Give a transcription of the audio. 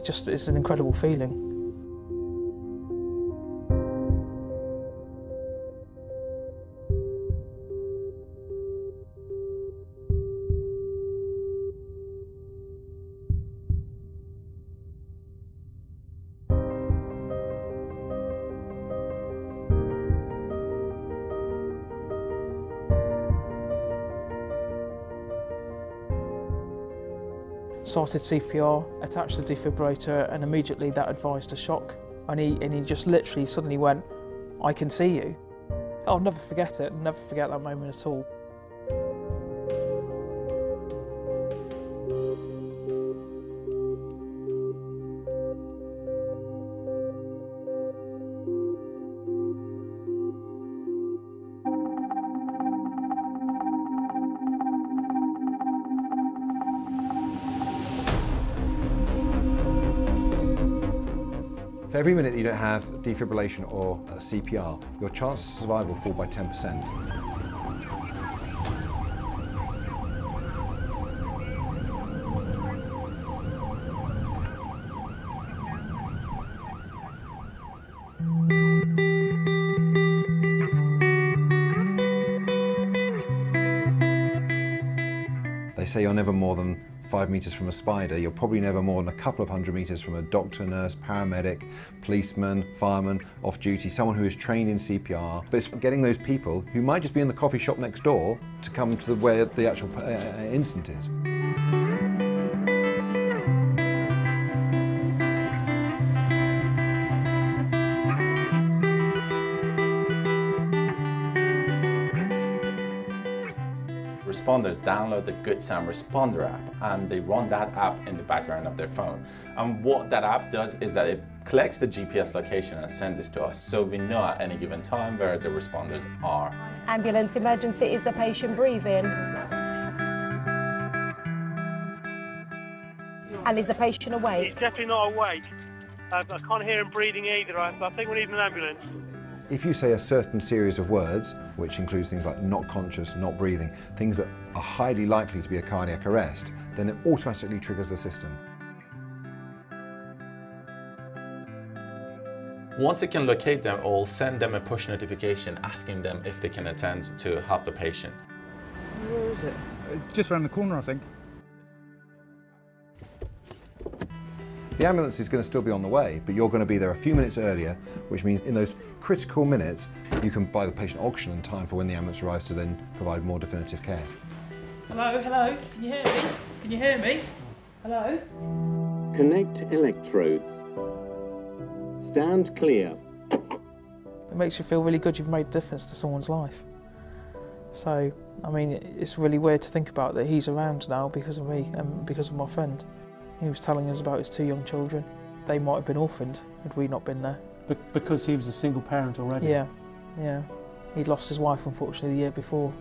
it just it's an incredible feeling. Started CPR, attached the defibrillator, and immediately that advised a shock. And he, and he just literally suddenly went, I can see you. I'll never forget it, never forget that moment at all. For every minute you don't have defibrillation or uh, CPR, your chance of survival fall by 10%. They say you're never more than five metres from a spider. You're probably never more than a couple of hundred metres from a doctor, nurse, paramedic, policeman, fireman, off duty, someone who is trained in CPR. But it's getting those people who might just be in the coffee shop next door to come to the, where the actual uh, incident is. Responders download the Good Sam Responder app and they run that app in the background of their phone. And what that app does is that it collects the GPS location and sends it to us so we know at any given time where the responders are. Ambulance emergency, is the patient breathing? And is the patient awake? He's definitely not awake. I can't hear him breathing either, so I think we need an ambulance. If you say a certain series of words, which includes things like not conscious, not breathing, things that are highly likely to be a cardiac arrest, then it automatically triggers the system. Once it can locate them all, send them a push notification asking them if they can attend to help the patient. Where is it? Just around the corner, I think. The ambulance is going to still be on the way, but you're going to be there a few minutes earlier, which means in those critical minutes, you can buy the patient oxygen in time for when the ambulance arrives to then provide more definitive care. Hello, hello, can you hear me? Can you hear me? Hello? Connect electrodes. Stand clear. It makes you feel really good you've made a difference to someone's life. So, I mean, it's really weird to think about that he's around now because of me and because of my friend. He was telling us about his two young children. They might have been orphaned had we not been there. Be because he was a single parent already? Yeah, yeah. He'd lost his wife, unfortunately, the year before.